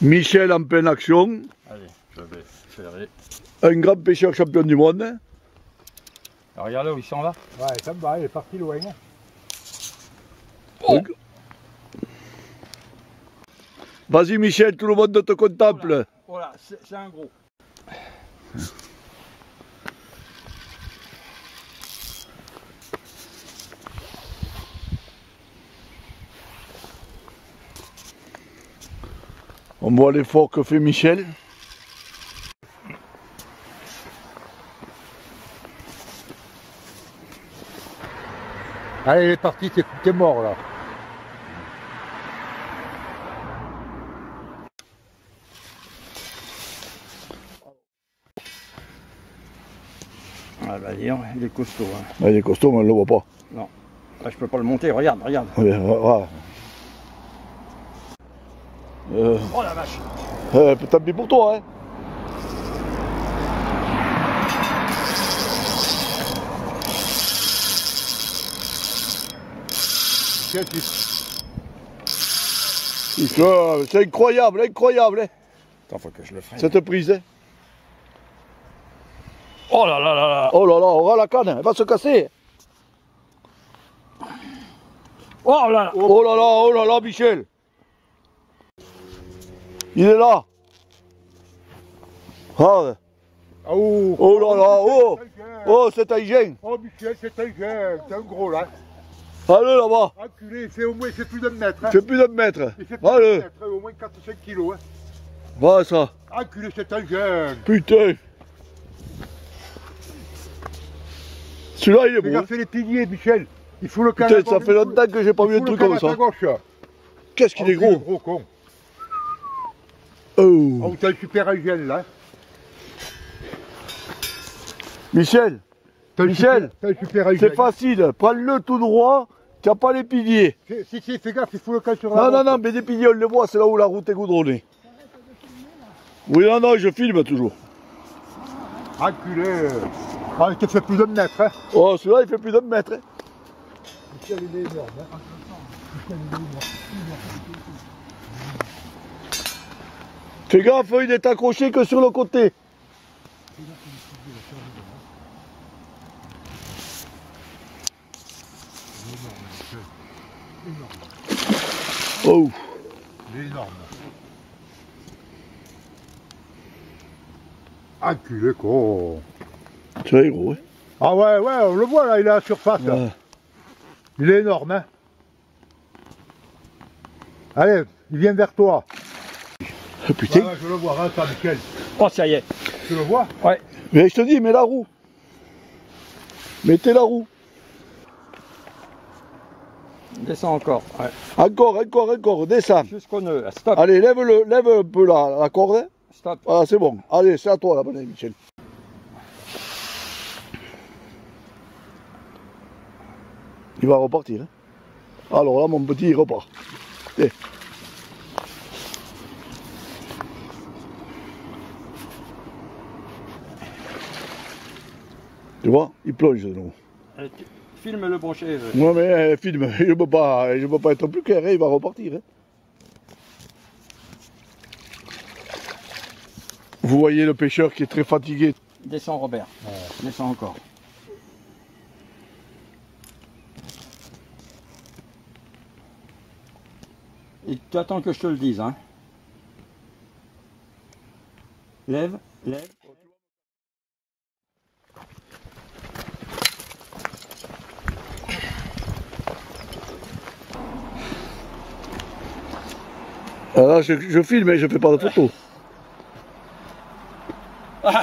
Michel en pleine action, Allez, je vais ferrer. un grand pêcheur champion du monde. Alors, regarde là où ils sont là. Ouais, ça me va, il est parti loin. hein. Oh. Vas-y Michel, tout le monde te contemple. Voilà, c'est un gros. On voit l'effort que fait Michel. Allez, il est parti, t'es mort là. Ah bah dis donc, il est costaud. Hein. Ah, il est costaud, mais on ne le voit pas. Ah, je peux pas le monter, regarde, regarde. Ouais, ouais, ouais. Euh, Oh la vache euh, tant pis pour toi, hein. Euh, C'est incroyable, incroyable, hein, Attends, faut que je le freine. cette prise. hein. Oh là là là là Oh là là, on va la canne, elle va se casser. Oh là là Oh là là, oh là là, Michel. Il est là. Ah, Ah, Oh, oh là là, oh. c'est. Oh, c'est un gène. Oh, Michel, c'est un gars, c'est un gros là. Allez là-bas. Enculé, il fait au moins, il fait plus d'un mètre. Hein. J'ai plus d'un mètre. Il fait plus Allez, mètre, au moins 4-5 kilos. Hein. va ça. Enculé, c'est un. Putain. Celui-là, il est beau. hein. gaffe les piliers, Michel. Il faut le. Putain, ça fait longtemps que j'ai pas vu un truc comme ça. Qu'est-ce qu'il est Oh, gros. gros con. Oh. T'as un super hygiène là. Michel, Michel, c'est facile. Prends-le tout droit. Tu n'as pas les piliers. Si, si, fais gaffe, il faut le sur la Non, non, route. non, mais des piliers, on les voit, c'est là où la route est goudronnée. Oui, non, non, je filme toujours. Enculé. Ah, il te fait plus d'un mètre. Hein. Oh, celui-là, il fait plus d'un mètre. hein. Michel, il est énorme. Hein. Fais gaffe, il est accroché que sur le côté. Oh, Il est énorme. Enculé, con. es gros. Hein. Ah ouais, ouais, on le voit là, il est à la surface. là. Il est énorme, hein. Allez, il vient vers toi. Je le vois, hein, ça, Michel. Oh, ça y est Tu le vois Ouais. Mais je te dis, mets la roue. Mettez la roue. Descends encore. Ouais. Encore, encore, encore, descends. Jusqu'au nœud. Stop. Allez, lève-le, lève un peu la, la corde. Stop. Voilà, c'est bon. Allez, c'est à toi, la bonne Michel. Il va repartir. hein. Alors là, mon petit, il repart. Eh. Tu vois, il plonge de tu- Filme le brochet. euh. Moi, mais euh, filme, je ne peux, pas- je peux pas être plus clair, hein, il va repartir. hein. Vous voyez le pêcheur qui est très fatigué. Descends, Robert. Descends encore. Et tu attends que je te le dise, hein. Lève, lève. Alors là, je, filme, mais je fais pas de photos. Ah